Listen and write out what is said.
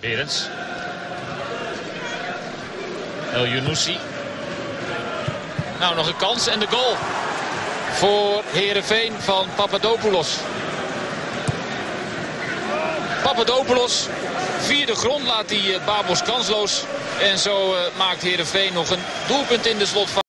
Berends. El Yunusi. Nou, nog een kans en de goal voor Herenveen van Papadopoulos. Papadopoulos, vierde grond laat die eh, Babos kansloos. En zo eh, maakt Herenveen nog een doelpunt in de slotfase.